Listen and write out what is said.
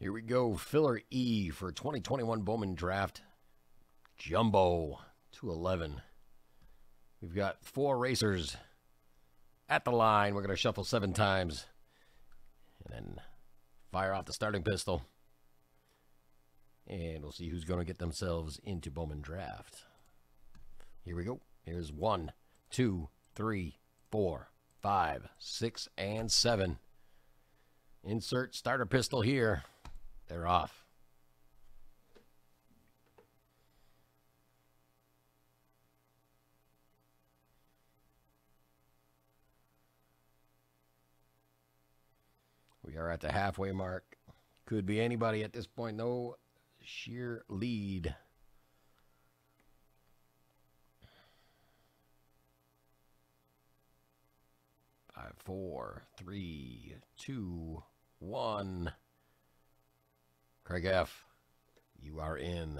Here we go. Filler E for 2021 Bowman Draft. Jumbo 211. We've got four racers at the line. We're going to shuffle seven times and then fire off the starting pistol. And we'll see who's going to get themselves into Bowman Draft. Here we go. Here's one, two, three, four, five, six, and seven. Insert starter pistol here. They're off. We are at the halfway mark. Could be anybody at this point. No sheer lead. Five, four, three, two, one. Craig F., you are in.